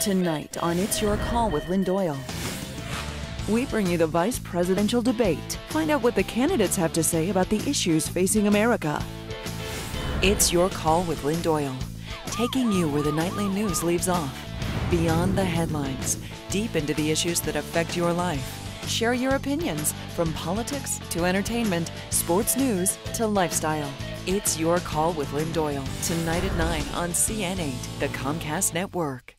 Tonight on It's Your Call with Lynn Doyle. We bring you the vice presidential debate. Find out what the candidates have to say about the issues facing America. It's Your Call with Lynn Doyle, taking you where the nightly news leaves off. Beyond the headlines, deep into the issues that affect your life. Share your opinions from politics to entertainment, sports news to lifestyle. It's Your Call with Lynn Doyle, tonight at 9 on CN8, the Comcast Network.